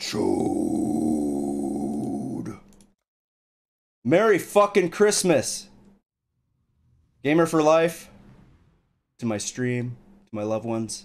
Chode. Merry fucking Christmas. Gamer for life. To my stream, to my loved ones.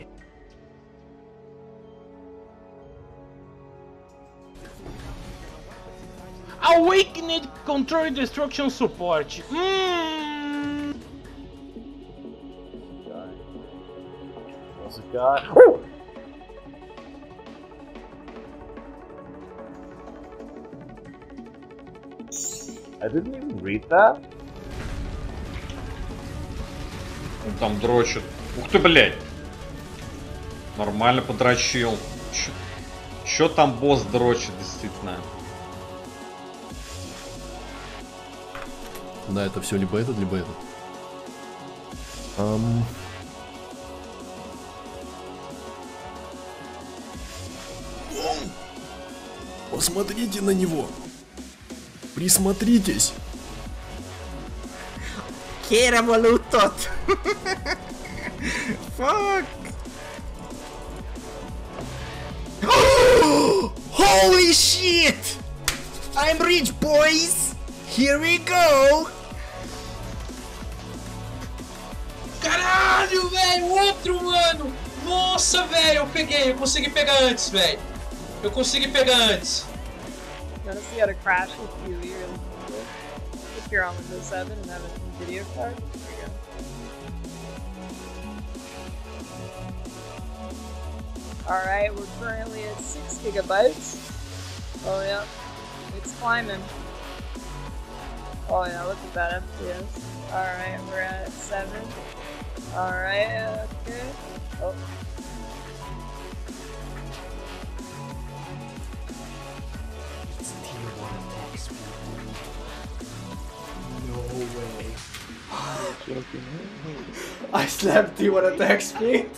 Control Destruction Support. Mm. What's it got? I didn't even read that. Он там дрочит. Ух ты, блядь! Нормально подрочил. Чё, чё там босс дрочит, действительно? Да, это все либо этот, либо этот. Ам. Посмотрите на него. Присмотритесь. A lootot! Fuck! Holy shit! I'm rich, boys! Here we go! Caralho, velho! Outro, mano! Nossa, velho! Eu peguei, eu consegui pegar antes, velho! Eu consegui pegar antes! You gotta crash with you. You're if you're on Windows 7 and have a video card. Alright, we're currently at 6 gigabytes. Oh, yeah. It's climbing. Oh, yeah, look at that FPS. Alright, we're at 7. Alright, okay. Oh. I slapped you on attack speed.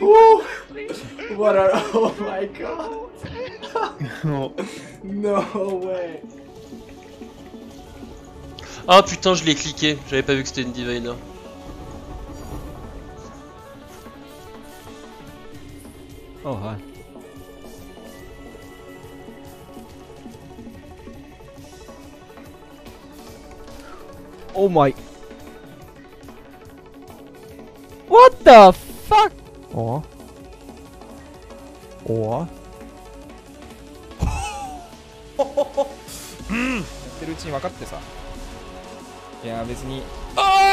What a oh my god. no way. Ah putain, je l'ai cliqué, j'avais pas vu que c'était une diviner. Oh, hi. Oh my. What the fuck? Oh. Oh. やってるうちに分かってさいや別にあああ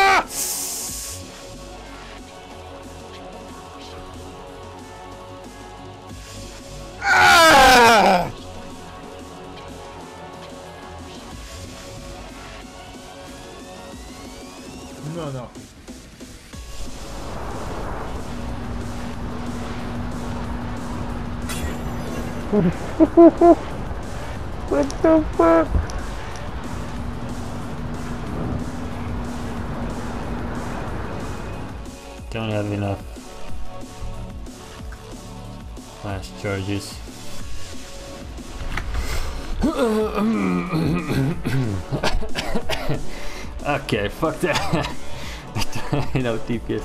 No, no. What the fuck? Don't have enough flask charges. Okay, fuck that. you know, DPS.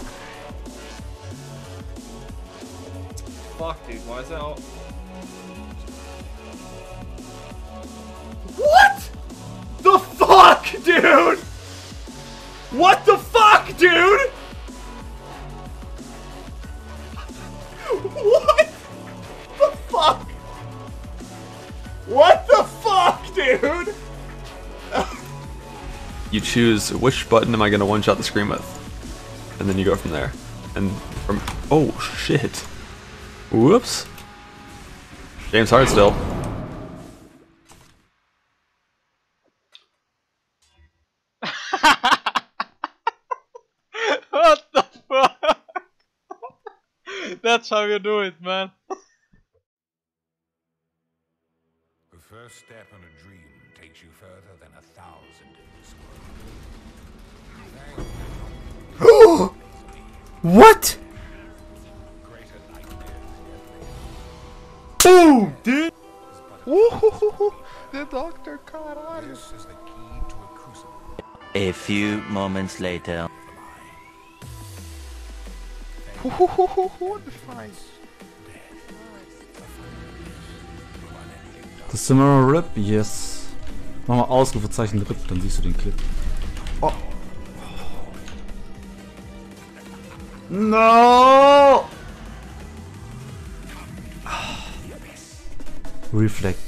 Fuck dude, why is that all What? The fuck, dude? What the fuck, dude? What the fuck? What the fuck, dude? You choose which button am I going to one shot the screen with, and then you go from there. And From oh shit. Whoops. James Hart still. what the fuck? That's how you do it, man. The first step in a dream takes you further than a thousand what? Boom, dude! Woohoo! The doctor caught on. This is the key to a crucible. A few moments later. What the fuck? Das Cimarron Rip, yes. Mach mal Ausrufezeichen Rip, dann siehst du den Clip. No! Reflect.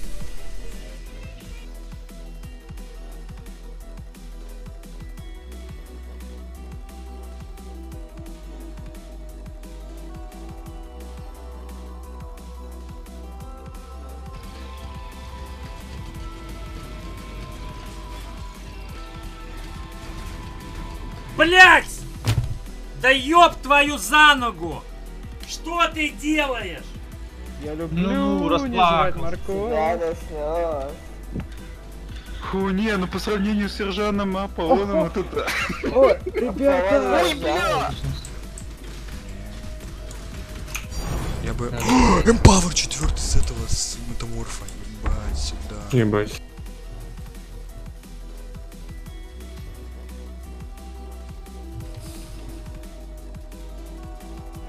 Блять! Да ёб твою за ногу! Что ты делаешь? Я люблю не жрать морковь. Фу, не, ну по сравнению с Сержаном Аполлоном это... О, ребята! Ой, бля! Я бы... Эмпавер четвертый с этого, с метаморфа. Ебать, сюда. Ебать.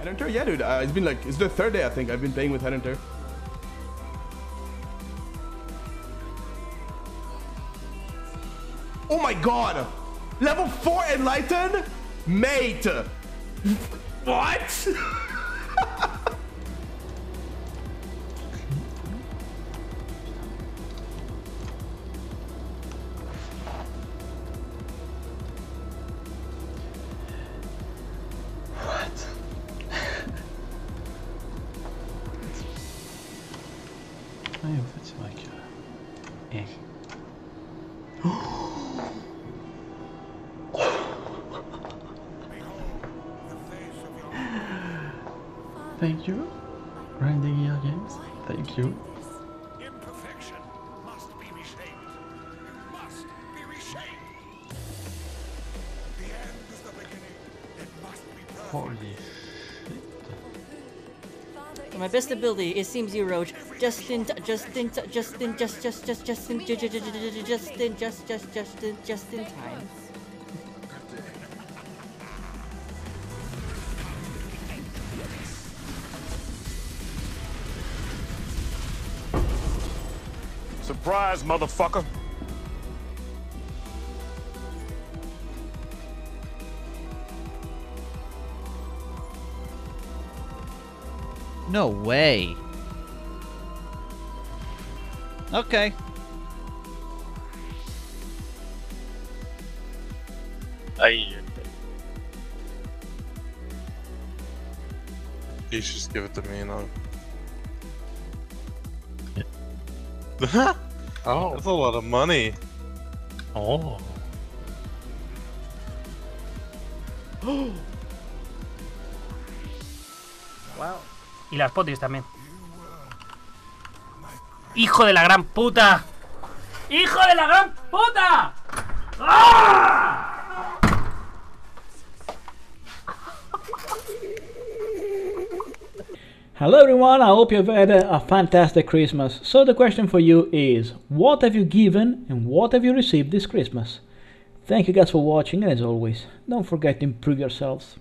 Headhunter? Yeah, dude. Uh, it's been like, it's the third day, I think, I've been playing with Headhunter. Oh my god! Level 4 Enlightened? Mate! What? Ouais, en fait, c'est vrai que. Eh. Thank you. Grinding Gear Games. Thank you. Imperfection must be reshaped. Must be reshaped. The end is the beginning. It must be perfect. Holy My best ability is Seam Zero. Justin, Justin, Justin, just, in just, just, Justin, Justin, just, just, Justin, just in time. Surprise, motherfucker. No way. Okay. Aye. You should just give it to me now. oh. That's a lot of money. Oh. Wow. Y las potis también. ¡Hijo de la gran puta! ¡Hijo de la gran puta! ¡Ah! Hello everyone, I hope you've had a, a fantastic Christmas. So the question for you is, what have you given and what have you received this Christmas? Thank you guys for watching and as always, don't forget to improve yourselves.